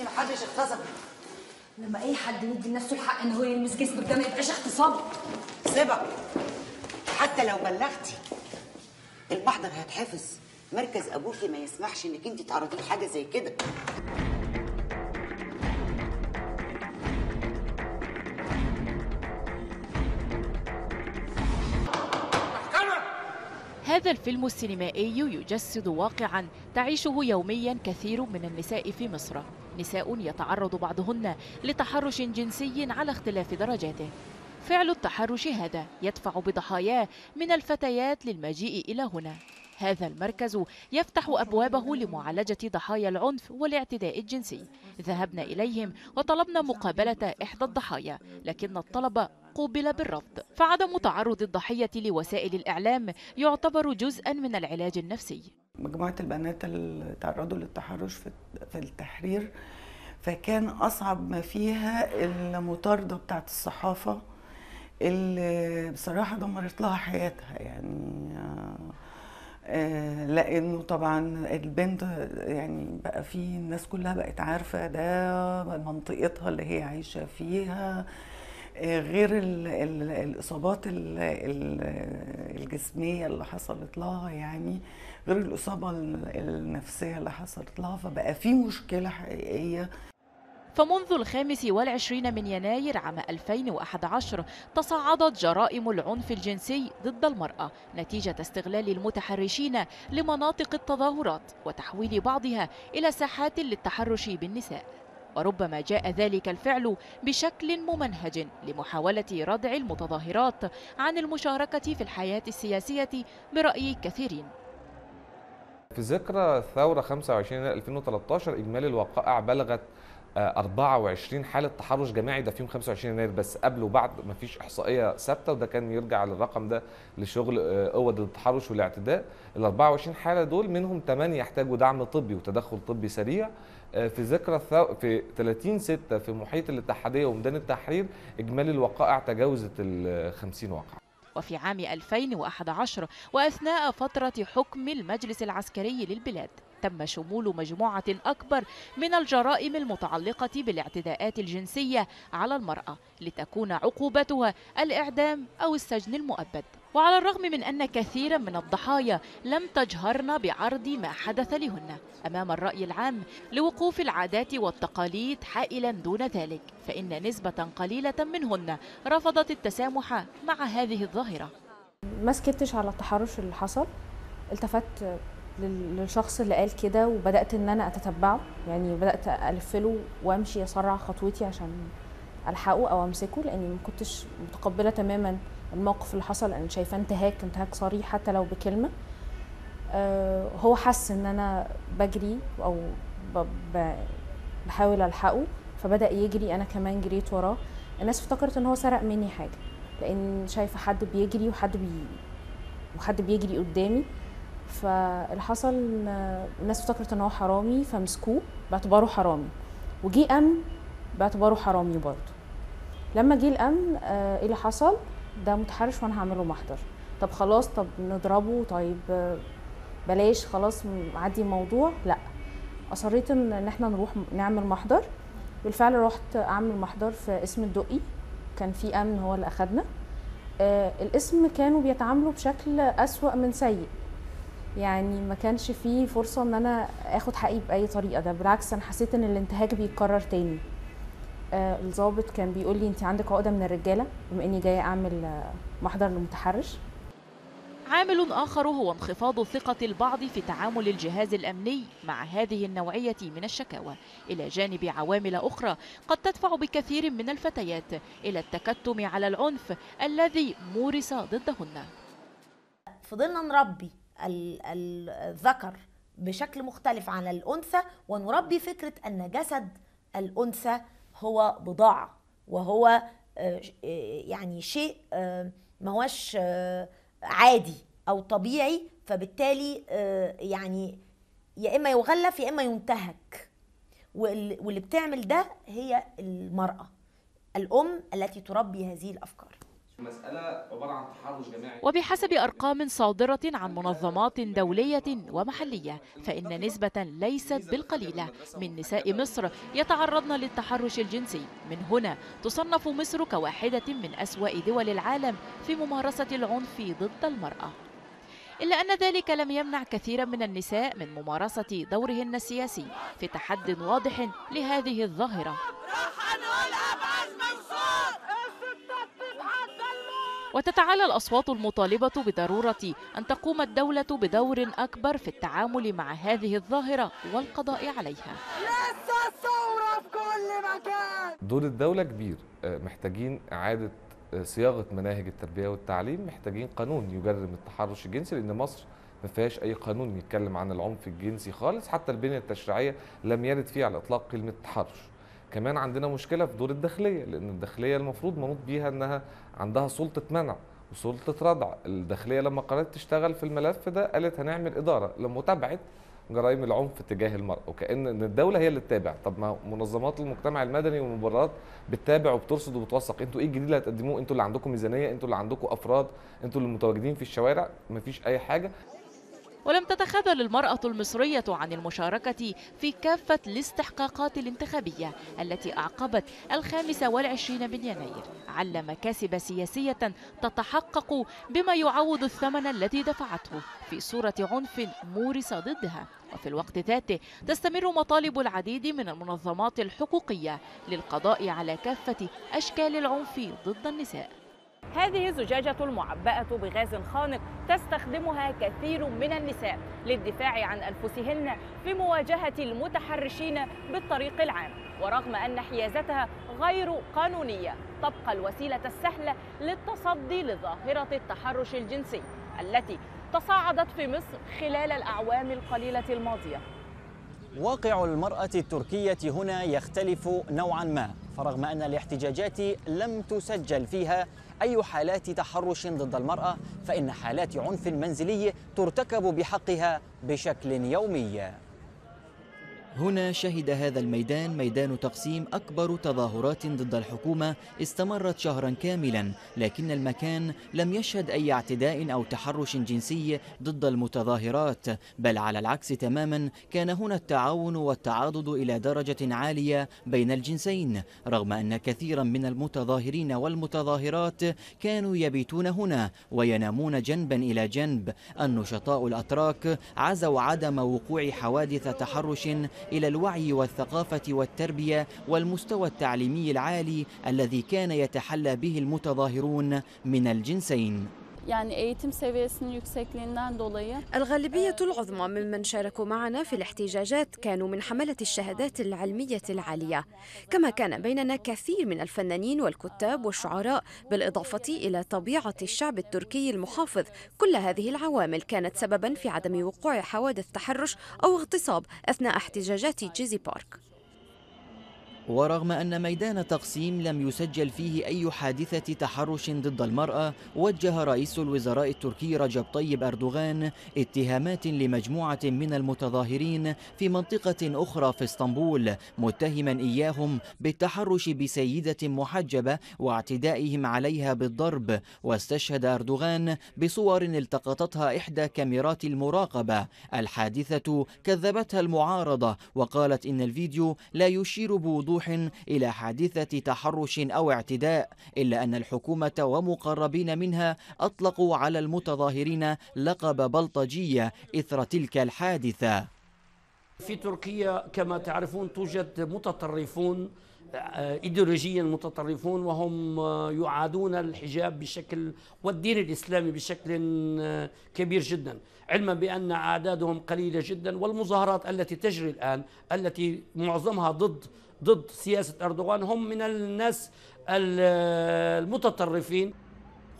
بنتي محدش اغتصب. لما أي حد يدي لنفسه الحق إن هو يلمس جسمك ده ما يبقاش اغتصاب. سيبك. حتى لو بلغتي المحضر هيتحفظ. مركز أبوكي ما يسمحش إنك أنت تعرضي لحاجة زي كده. هذا الفيلم السينمائي يجسد واقعا تعيشه يوميا كثير من النساء في مصر. نساء يتعرض بعضهن لتحرش جنسي على اختلاف درجاته. فعل التحرش هذا يدفع بضحاياه من الفتيات للمجيء إلى هنا. هذا المركز يفتح أبوابه لمعالجة ضحايا العنف والاعتداء الجنسي. ذهبنا إليهم وطلبنا مقابلة إحدى الضحايا لكن الطلب قوبل بالرفض. فعدم تعرض الضحية لوسائل الإعلام يعتبر جزءا من العلاج النفسي. مجموعة البنات اللي تعرضوا للتحرش في التحرير فكان أصعب ما فيها المطاردة بتاعت الصحافة اللي بصراحة دمرت لها حياتها. يعني آه، لأنه طبعا البنت يعني بقى في الناس كلها بقت عارفة ده منطقتها اللي هي عايشة فيها. آه، غير ال ال الإصابات ال ال الجسمية اللي حصلت لها يعني غير الإصابة ال- النفسية اللي حصلت لها فبقى في مشكلة حقيقية. فمنذ الخامس والعشرين من يناير عام 2011 تصاعدت جرائم العنف الجنسي ضد المرأة نتيجة استغلال المتحرشين لمناطق التظاهرات وتحويل بعضها إلى ساحات للتحرش بالنساء. وربما جاء ذلك الفعل بشكل ممنهج لمحاولة ردع المتظاهرات عن المشاركة في الحياة السياسية برأي كثيرين. في ذكرى الثورة 25 يناير 2013 إجمالي الوقائع بلغت 24 حالة تحرش جماعي ده فيهم 25 يناير بس قبل وبعد مفيش إحصائية ثابتة وده كان يرجع للرقم ده لشغل آه، قوة ضد التحرش والاعتداء. ال 24 حالة دول منهم 8 يحتاجوا دعم طبي وتدخل طبي سريع. آه، في ذكرى الثو... في 30 6 في محيط الاتحادية وميدان التحرير إجمالي الوقائع تجاوزت ال 50 واقعة وفي عام 2011 وأثناء فترة حكم المجلس العسكري للبلاد. تم شمول مجموعة أكبر من الجرائم المتعلقة بالاعتداءات الجنسية على المرأة لتكون عقوبتها الإعدام أو السجن المؤبد. وعلى الرغم من أن كثيرا من الضحايا لم تجهرن بعرض ما حدث لهن أمام الرأي العام لوقوف العادات والتقاليد حائلا دون ذلك فإن نسبة قليلة منهن رفضت التسامح مع هذه الظاهرة. ما سكتش على التحرش اللي حصل التفت للشخص اللي قال كده وبدأت إن أنا أتتبعه. يعني بدأت ألف له وأمشي أسرع خطوتي عشان ألحقه أو أمسكه لأني ما كنتش متقبلة تماما الموقف اللي حصل. أنا شايفاه انتهاك انتهاك صريح حتى لو بكلمة. آه، هو حس إن أنا بجري أو بحاول ألحقه فبدأ يجري. أنا كمان جريت وراه. الناس افتكرت إن هو سرق مني حاجة لأن شايفة حد بيجري وحد بي وحد بيجري قدامي. فاللي حصل الناس افتكرت إن هو حرامي فمسكوه باعتباره حرامي. وجي أمن باعتباره حرامي برضه. لما جه الأمن آه، إيه اللي حصل؟ ده متحرش وأنا هعمله محضر. طب خلاص طب نضربه؟ طيب آه، بلاش خلاص عدي الموضوع. لا. أصريت إن إحنا نروح نعمل محضر. بالفعل رحت أعمل محضر في اسم الدقي. كان في أمن هو اللي أخدنا. آه، الاسم كانوا بيتعاملوا بشكل أسوأ من سيء. يعني ما كانش فيه فرصة إن أنا آخد حقي بأي طريقة. ده بالعكس أنا حسيت إن الانتهاك بيتكرر تاني. آه، الضابط كان بيقول لي انت عندك عقدة من الرجالة بما إني جاية أعمل آه، محضر لمتحرش. عامل آخر هو انخفاض ثقة البعض في تعامل الجهاز الأمني مع هذه النوعية من الشكاوى. إلى جانب عوامل أخرى قد تدفع بكثير من الفتيات إلى التكتم على العنف الذي مورس ضدهن. فضلنا نربي. الذكر بشكل مختلف عن الأنثى ونربي فكرة أن جسد الأنثى هو بضاعة وهو آه، آه، يعني شيء آه، ما هوش عادي أو طبيعي فبالتالي يعني يا إما يغلف يا إما ينتهك. وال- واللي بتعمل ده هي المرأة الأم التي تربي هذه الأفكار. المسألة عبارة عن تحرش جماعي. وبحسب أرقام صادرة عن منظمات دولية ومحلية فإن نسبة ليست بالقليلة من نساء مصر يتعرضن للتحرش الجنسي. من هنا تصنف مصر كواحدة من أسوأ دول العالم في ممارسة العنف ضد المرأة. إلا أن ذلك لم يمنع كثيرا من النساء من ممارسة دورهن السياسي في تحد واضح لهذه الظاهرة. وتتعالى الأصوات المطالبة بضرورة أن تقوم الدولة بدور أكبر في التعامل مع هذه الظاهرة والقضاء عليها. دور الدولة كبير. آه، محتاجين إعادة آه، صياغة مناهج التربية والتعليم. محتاجين قانون يجرم التحرش الجنسي لأن مصر ما فيهاش أي قانون يتكلم عن العنف الجنسي خالص. حتى البنية التشريعية لم يرد فيها على الاطلاق كلمة تحرش. كمان عندنا مشكلة في دور الداخلية لأن الداخلية المفروض منوط بيها إنها عندها سلطة منع وسلطة ردع. الداخلية لما قررت تشتغل في الملف ده قالت هنعمل إدارة لمتابعة جرائم العنف تجاه المرأة وكأن إن الدولة هي اللي تتابع. طب ما منظمات المجتمع المدني والمبادرات بتتابع وبترصد وبتوثق. أنتوا إيه الجديد اللي هتقدموه؟ أنتوا اللي عندكم ميزانية؟ أنتوا اللي عندكم أفراد؟ أنتوا اللي متواجدين في الشوارع؟ مفيش أي حاجة. ولم تتخاذل المرأة المصرية عن المشاركة في كافة الاستحقاقات الانتخابية التي أعقبت الخامس والعشرين من يناير. على مكاسب سياسية تتحقق بما يعوض الثمن الذي دفعته في صورة عنف مورس ضدها. وفي الوقت ذاته تستمر مطالب العديد من المنظمات الحقوقية للقضاء على كافة أشكال العنف ضد النساء. هذه الزجاجة المعبأة بغاز خانق تستخدمها كثير من النساء للدفاع عن أنفسهن في مواجهة المتحرشين بالطريق العام. ورغم أن حيازتها غير قانونية تبقى الوسيلة السهلة للتصدي لظاهرة التحرش الجنسي التي تصاعدت في مصر خلال الأعوام القليلة الماضية. واقع المرأة التركية هنا يختلف نوعا ما فرغم أن الاحتجاجات لم تسجل فيها أي حالات تحرش ضد المرأة فإن حالات عنف منزلي ترتكب بحقها بشكل يومي. هنا شهد هذا الميدان ميدان تقسيم أكبر تظاهرات ضد الحكومة استمرت شهرا كاملا لكن المكان لم يشهد أي اعتداء أو تحرش جنسي ضد المتظاهرات بل على العكس تماما كان هنا التعاون والتعاضد إلى درجة عالية بين الجنسين رغم أن كثيرا من المتظاهرين والمتظاهرات كانوا يبيتون هنا وينامون جنبا إلى جنب. النشطاء الأتراك عزوا عدم وقوع حوادث تحرش إلى الوعي والثقافة والتربية والمستوى التعليمي العالي الذي كان يتحلى به المتظاهرون من الجنسين. Yani eğitim seviyesinin yüksekliğinden dolayı الغالبية العظمى ممن شاركوا معنا في الاحتجاجات كانوا من حملة الشهادات العلمية العالية. كما كان بيننا كثير من الفنانين والكتاب والشعراء بالإضافة إلى طبيعة الشعب التركي المحافظ. كل هذه العوامل كانت سببا في عدم وقوع حوادث تحرش أو اغتصاب أثناء احتجاجات جيزي بارك. ورغم أن ميدان تقسيم لم يسجل فيه أي حادثة تحرش ضد المرأة وجه رئيس الوزراء التركي رجب طيب أردوغان اتهامات لمجموعة من المتظاهرين في منطقة أخرى في إسطنبول متهما إياهم بالتحرش بسيدة محجبة واعتدائهم عليها بالضرب. واستشهد أردوغان بصور التقطتها إحدى كاميرات المراقبة. الحادثة كذبتها المعارضة وقالت إن الفيديو لا يشير بوضوح إلى حادثة تحرش أو اعتداء إلا أن الحكومة ومقربين منها أطلقوا على المتظاهرين لقب بلطجية إثر تلك الحادثة. في تركيا كما تعرفون توجد متطرفون ايديولوجيا متطرفون وهم آه، يعادون الحجاب بشكل والدين الإسلامي بشكل آه، كبير جدا علما بأن أعدادهم قليلة جدا والمظاهرات التي تجري الآن التي معظمها ضد ضد سياسة أردوغان هم من الناس المتطرفين.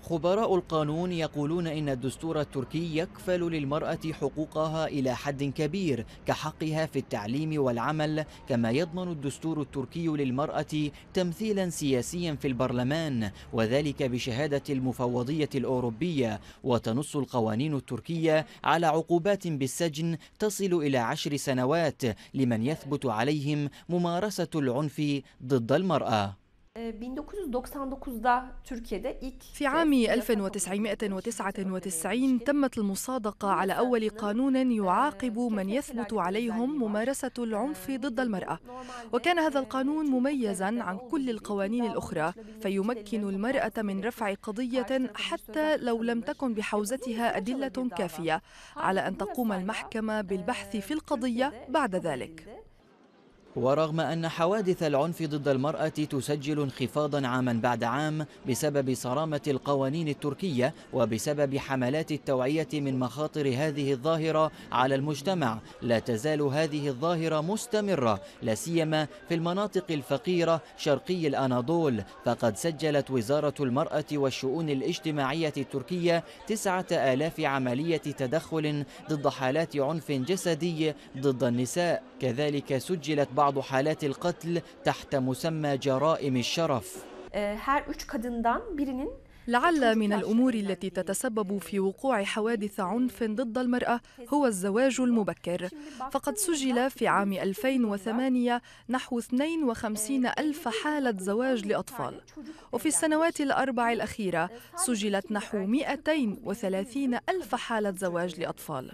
خبراء القانون يقولون إن الدستور التركي يكفل للمرأة حقوقها إلى حد كبير كحقها في التعليم والعمل كما يضمن الدستور التركي للمرأة تمثيلا سياسيا في البرلمان وذلك بشهادة المفوضية الأوروبية وتنص القوانين التركية على عقوبات بالسجن تصل إلى عشر سنوات لمن يثبت عليهم ممارسة العنف ضد المرأة. 1999'da Türkiye'de ilk في عام 1999 تمت المصادقة على أول قانون يعاقب من يثبت عليهم ممارسة العنف ضد المرأة. وكان هذا القانون مميزا عن كل القوانين الأخرى. فيمكن المرأة من رفع قضية حتى لو لم تكن بحوزتها أدلة كافية. على أن تقوم المحكمة بالبحث في القضية بعد ذلك. ورغم أن حوادث العنف ضد المرأة تسجل انخفاضا عاما بعد عام بسبب صرامة القوانين التركية وبسبب حملات التوعية من مخاطر هذه الظاهرة على المجتمع لا تزال هذه الظاهرة مستمرة لا سيما في المناطق الفقيرة شرقي الأناضول. فقد سجلت وزارة المرأة والشؤون الاجتماعية التركية تسعة آلاف عملية تدخل ضد حالات عنف جسدي ضد النساء. كذلك سجلت بعض حالات القتل تحت مسمى جرائم الشرف. birinin لعل من الأمور التي تتسبب في وقوع حوادث عنف ضد المرأة هو الزواج المبكر. فقد سجل في عام 2008 نحو 52 ألف حالة زواج لأطفال. وفي السنوات الأربع الأخيرة سجلت نحو 230 ألف حالة زواج لأطفال.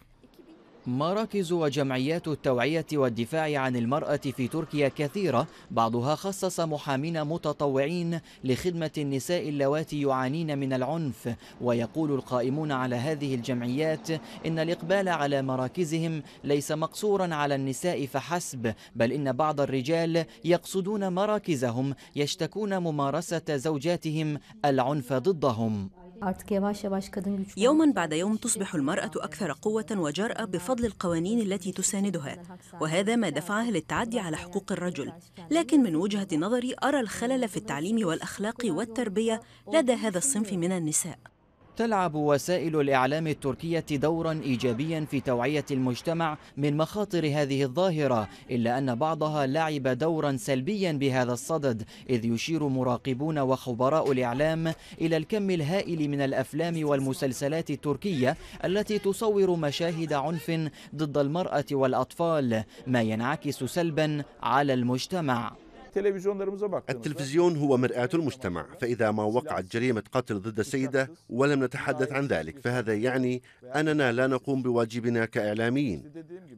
مراكز وجمعيات التوعية والدفاع عن المرأة في تركيا كثيرة بعضها خصص محامين متطوعين لخدمة النساء اللواتي يعانين من العنف. ويقول القائمون على هذه الجمعيات إن الإقبال على مراكزهم ليس مقصورا على النساء فحسب بل إن بعض الرجال يقصدون مراكزهم يشتكون ممارسة زوجاتهم العنف ضدهم. يوما بعد يوم تصبح المرأة أكثر قوة وجرأة بفضل القوانين التي تساندها وهذا ما دفعها للتعدي على حقوق الرجل. لكن من وجهة نظري أرى الخلل في التعليم والأخلاق والتربية لدى هذا الصنف من النساء. تلعب وسائل الإعلام التركية دورا إيجابيا في توعية المجتمع من مخاطر هذه الظاهرة إلا أن بعضها لعب دورا سلبيا بهذا الصدد إذ يشير مراقبون وخبراء الإعلام إلى الكم الهائل من الأفلام والمسلسلات التركية التي تصور مشاهد عنف ضد المرأة والأطفال ما ينعكس سلبا على المجتمع. Televizyonlarımıza baktığımızda التلفزيون هو مرآة المجتمع فإذا ما وقعت جريمة قتل ضد السيدة ولم نتحدث عن ذلك فهذا يعني أننا لا نقوم بواجبنا كإعلاميين.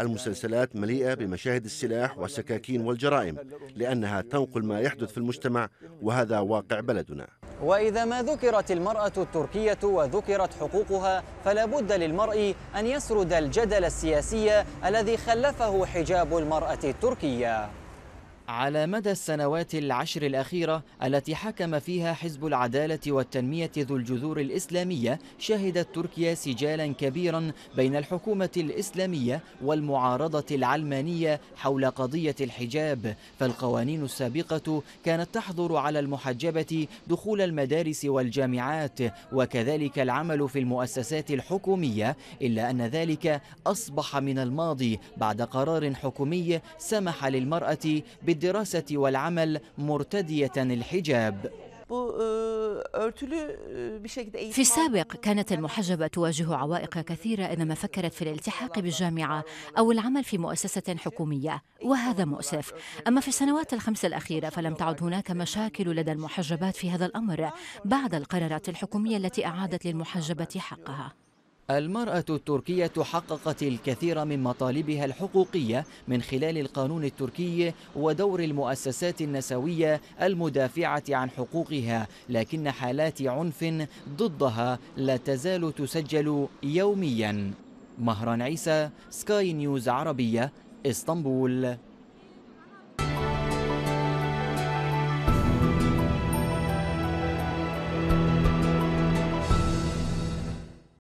المسلسلات مليئة بمشاهد السلاح والسكاكين والجرائم لأنها تنقل ما يحدث في المجتمع وهذا واقع بلدنا. وإذا ما ذكرت المرأة التركية وذكرت حقوقها فلا بد للمرء أن يسرد الجدل السياسي الذي خلفه حجاب المرأة التركية. على مدى السنوات العشر الأخيرة التي حكم فيها حزب العدالة والتنمية ذو الجذور الإسلامية شهدت تركيا سجالا كبيرا بين الحكومة الإسلامية والمعارضة العلمانية حول قضية الحجاب. فالقوانين السابقة كانت تحظر على المحجبة دخول المدارس والجامعات وكذلك العمل في المؤسسات الحكومية إلا أن ذلك أصبح من الماضي. بعد قرار حكومي سمح للمرأة بالدراسة والعمل مرتدية الحجاب. في السابق كانت المحجبة تواجه عوائق كثيرة إنما فكرت في الالتحاق بالجامعة أو العمل في مؤسسة حكومية وهذا مؤسف. أما في السنوات الخمس الأخيرة فلم تعد هناك مشاكل لدى المحجبات في هذا الأمر بعد القرارات الحكومية التي أعادت للمحجبة حقها. المرأة التركية حققت الكثير من مطالبها الحقوقية من خلال القانون التركي ودور المؤسسات النسوية المدافعة عن حقوقها لكن حالات عنف ضدها لا تزال تسجل يوميا. مهران عيسى سكاي نيوز عربية إسطنبول.